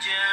angel.